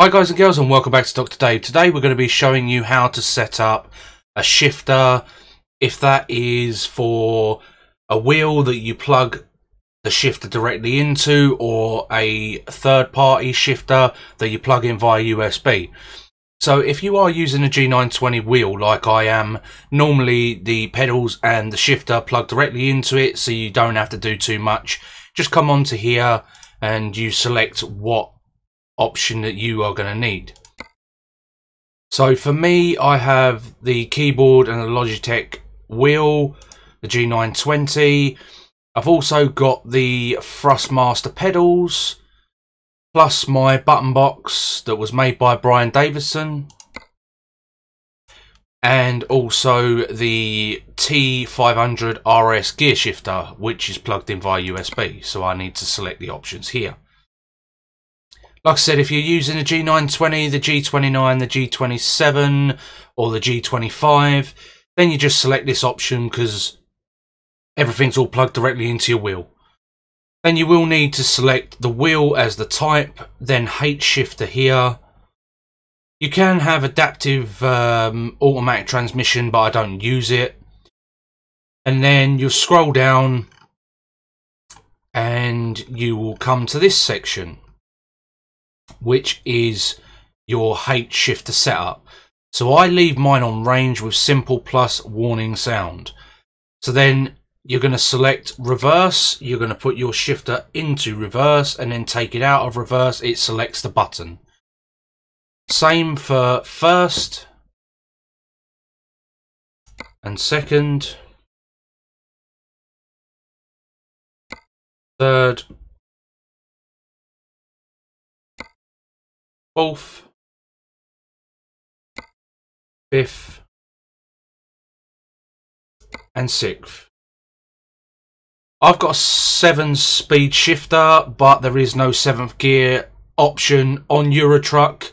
Hi guys and girls and welcome back to Dr. Dave. Today we're going to be showing you how to set up a shifter if that is for a wheel that you plug the shifter directly into or a third party shifter that you plug in via USB. So if you are using a G920 wheel like I am, normally the pedals and the shifter plug directly into it so you don't have to do too much. Just come onto here and you select what option that you are going to need. So for me, I have the keyboard and the Logitech wheel, the G920. I've also got the Thrustmaster pedals, plus my button box that was made by Brian Davison, And also the T500 RS gear shifter, which is plugged in via USB. So I need to select the options here. Like I said, if you're using the G920, the G29, the G27, or the G25, then you just select this option because everything's all plugged directly into your wheel. Then you will need to select the wheel as the type, then H shifter here. You can have adaptive um, automatic transmission, but I don't use it. And then you'll scroll down and you will come to this section which is your H shifter setup. So I leave mine on range with simple plus warning sound. So then you're going to select reverse, you're going to put your shifter into reverse and then take it out of reverse, it selects the button. Same for first and second, third, fourth, fifth, and sixth. I've got a seven speed shifter, but there is no seventh gear option on Eurotruck.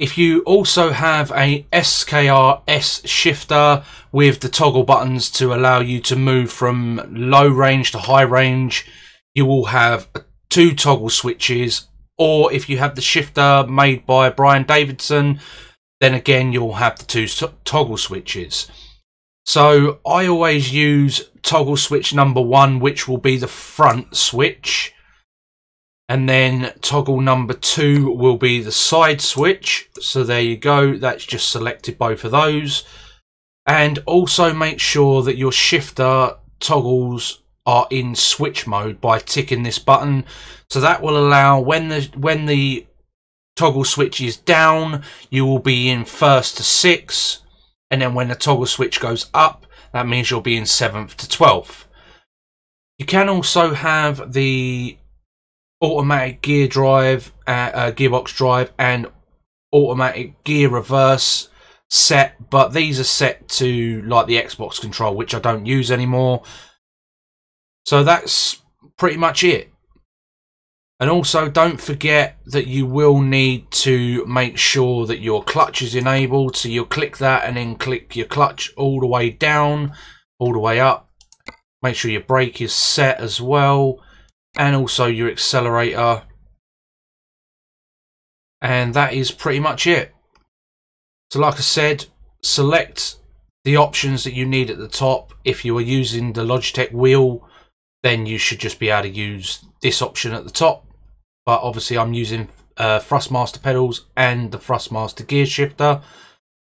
If you also have a SKR S shifter with the toggle buttons to allow you to move from low range to high range, you will have two toggle switches or if you have the shifter made by Brian Davidson, then again you'll have the two toggle switches. So I always use toggle switch number one, which will be the front switch. And then toggle number two will be the side switch. So there you go. That's just selected both of those. And also make sure that your shifter toggles are in switch mode by ticking this button. So that will allow when the when the toggle switch is down, you will be in first to six, and then when the toggle switch goes up, that means you'll be in seventh to twelfth. You can also have the automatic gear drive, uh, uh, gearbox drive, and automatic gear reverse set, but these are set to like the Xbox control, which I don't use anymore. So that's pretty much it. And also don't forget that you will need to make sure that your clutch is enabled. So you'll click that and then click your clutch all the way down, all the way up. Make sure your brake is set as well. And also your accelerator. And that is pretty much it. So like I said, select the options that you need at the top. If you are using the Logitech wheel, then you should just be able to use this option at the top. But obviously I'm using uh, Thrustmaster pedals and the Thrustmaster gear shifter.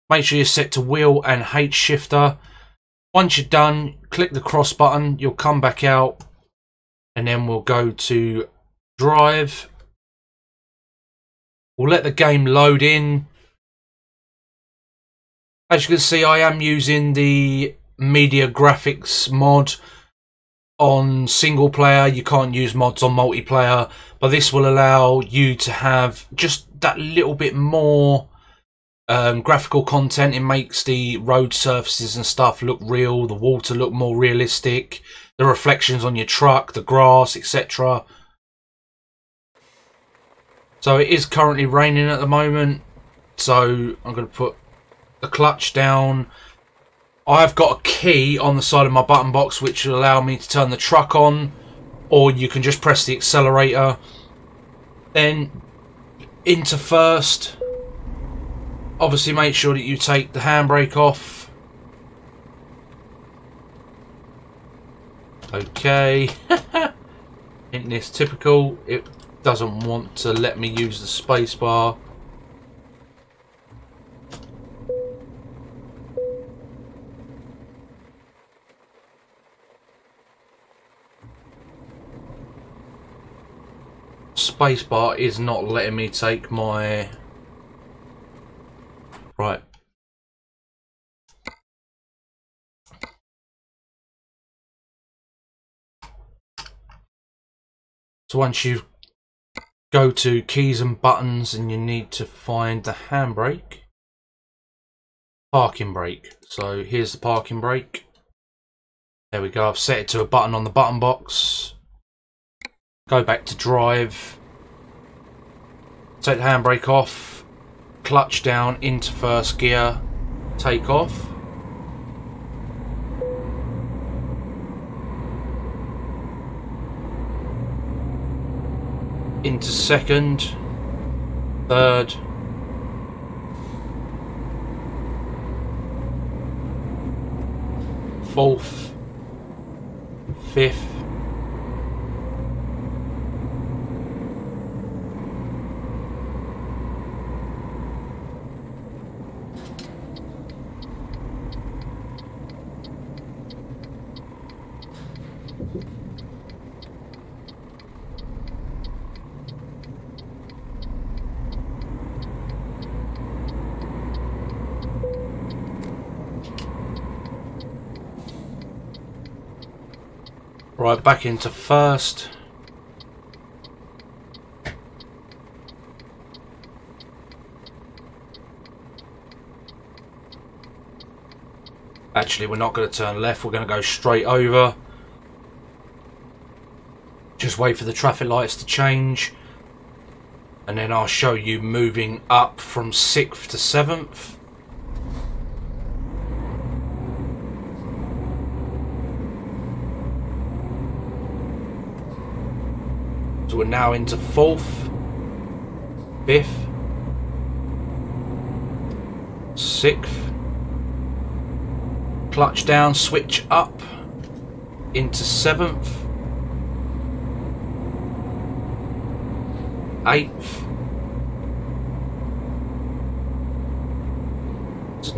Make sure you're set to wheel and H shifter. Once you're done, click the cross button. You'll come back out and then we'll go to drive. We'll let the game load in. As you can see, I am using the media graphics mod on single player you can't use mods on multiplayer but this will allow you to have just that little bit more um, graphical content. It makes the road surfaces and stuff look real the water look more realistic the reflections on your truck the grass etc so it is currently raining at the moment so I'm going to put the clutch down I've got a key on the side of my button box which will allow me to turn the truck on or you can just press the accelerator then into first. Obviously make sure that you take the handbrake off. Okay. Isn't this typical? It doesn't want to let me use the spacebar. Spacebar is not letting me take my... Right. So once you go to keys and buttons and you need to find the handbrake, parking brake. So here's the parking brake. There we go, I've set it to a button on the button box. Go back to drive. Take the handbrake off. Clutch down into first gear. Take off. Into second. Third. Fourth. Fifth. Right, back into first. Actually, we're not going to turn left. We're going to go straight over. Just wait for the traffic lights to change. And then I'll show you moving up from 6th to 7th. We're now into fourth, fifth, sixth, clutch down, switch up into seventh, eighth,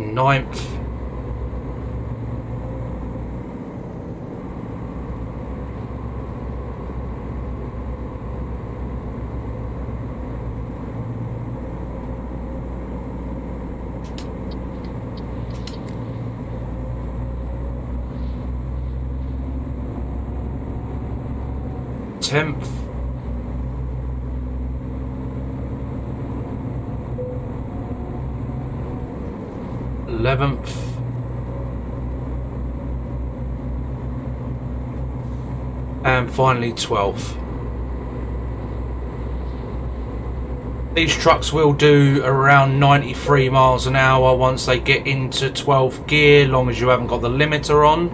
ninth, tenth. Eleventh. And finally twelfth. These trucks will do around 93 miles an hour once they get into 12th gear, long as you haven't got the limiter on.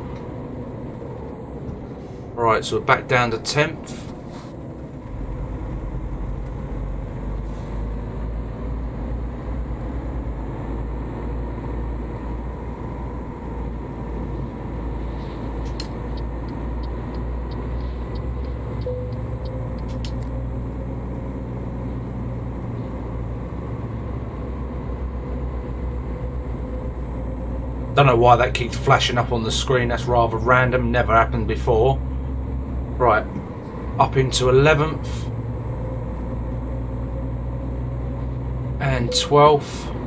Right, so we're back down to 10th. Don't know why that keeps flashing up on the screen. That's rather random. Never happened before. Right. Up into 11th. And 12th.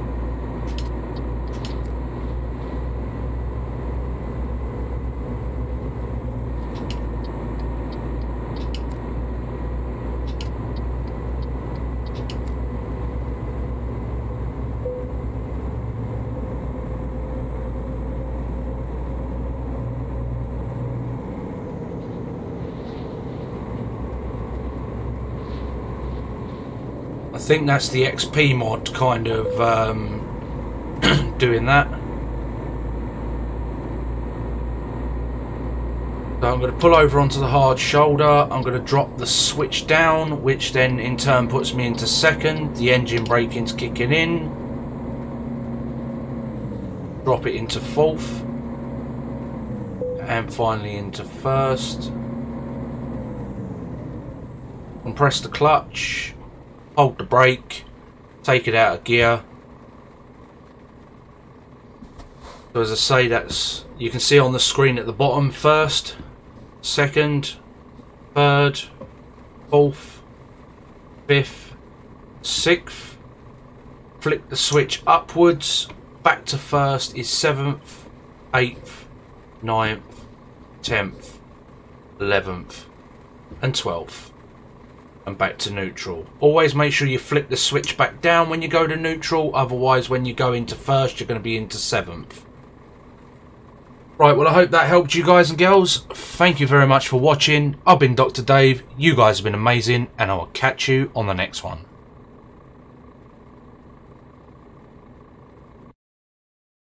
Think that's the XP mod kind of um, doing that. So I'm going to pull over onto the hard shoulder. I'm going to drop the switch down, which then in turn puts me into second. The engine braking's kicking in. Drop it into fourth. And finally into first. And press the clutch. Hold the brake. Take it out of gear. So as I say, that's you can see on the screen at the bottom first, second, third, fourth, fifth, sixth. Flick the switch upwards. Back to first is seventh, eighth, ninth, tenth, eleventh, and twelfth. And back to neutral. Always make sure you flip the switch back down when you go to neutral. Otherwise, when you go into first, you're going to be into seventh. Right, well, I hope that helped you guys and girls. Thank you very much for watching. I've been Dr. Dave. You guys have been amazing, and I will catch you on the next one.